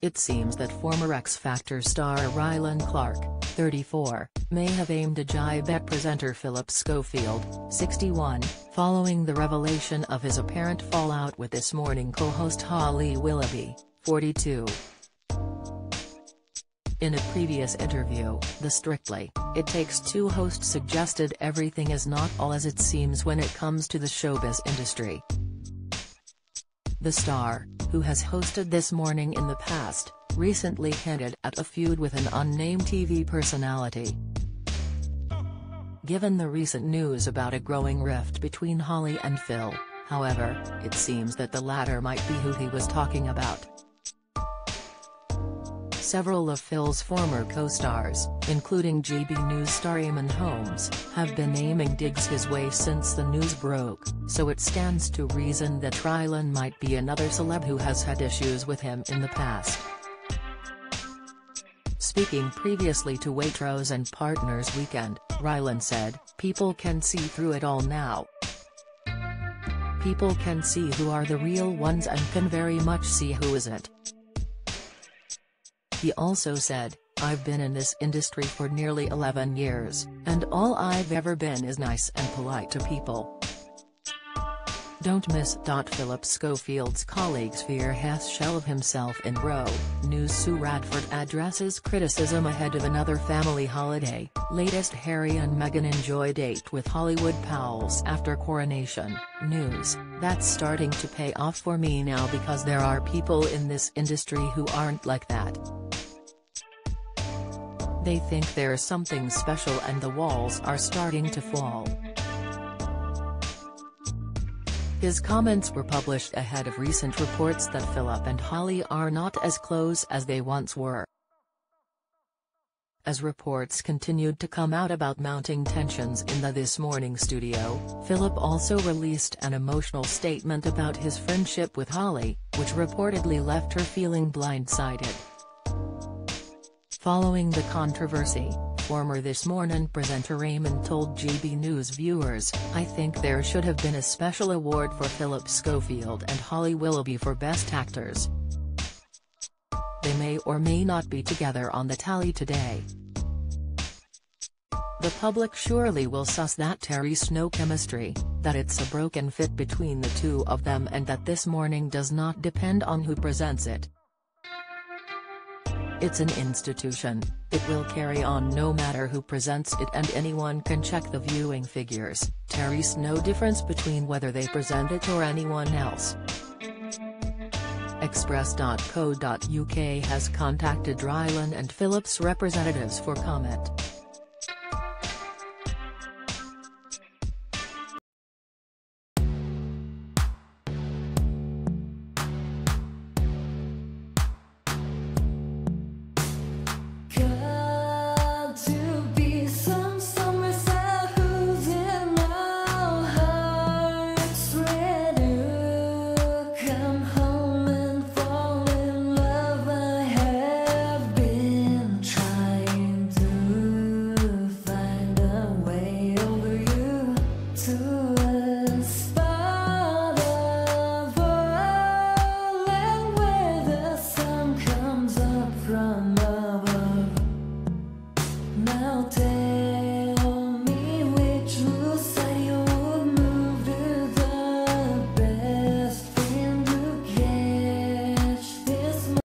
It seems that former X Factor star Rylan Clark, 34, may have aimed a jibe at presenter Phillip Schofield, 61, following the revelation of his apparent fallout with This Morning co-host Holly Willoughby, 42. In a previous interview, the Strictly, It Takes Two host suggested everything is not all as it seems when it comes to the showbiz industry. The star, who has hosted This Morning in the past, recently hinted at a feud with an unnamed TV personality. Given the recent news about a growing rift between Holly and Phil, however, it seems that the latter might be who he was talking about. Several of Phil's former co-stars, including GB News star Eamonn Holmes, have been aiming digs his way since the news broke, so it stands to reason that Rylan might be another celeb who has had issues with him in the past. Speaking previously to Waitrose and Partners Weekend, Rylan said, People can see through it all now. People can see who are the real ones and can very much see who isn't. He also said, I've been in this industry for nearly 11 years, and all I've ever been is nice and polite to people. Don't miss. Phillip Schofield's colleagues fear Hess shell of himself in row, News Sue Radford addresses criticism ahead of another family holiday, latest Harry and Meghan enjoy date with Hollywood pals after coronation, news, that's starting to pay off for me now because there are people in this industry who aren't like that. They think there's something special and the walls are starting to fall. His comments were published ahead of recent reports that Phillip and Holly are not as close as they once were. As reports continued to come out about mounting tensions in the This Morning studio, Phillip also released an emotional statement about his friendship with Holly, which reportedly left her feeling blindsided. Following the controversy, former This Morning presenter Raymond told GB News viewers, I think there should have been a special award for Phillip Schofield and Holly Willoughby for Best Actors. They may or may not be together on the tally today. The public surely will suss that Terry Snow chemistry, that it's a broken fit between the two of them and that This Morning does not depend on who presents it. It's an institution, it will carry on no matter who presents it and anyone can check the viewing figures, Terry's no difference between whether they present it or anyone else. Express.co.uk has contacted Rylan and Phillips representatives for comment.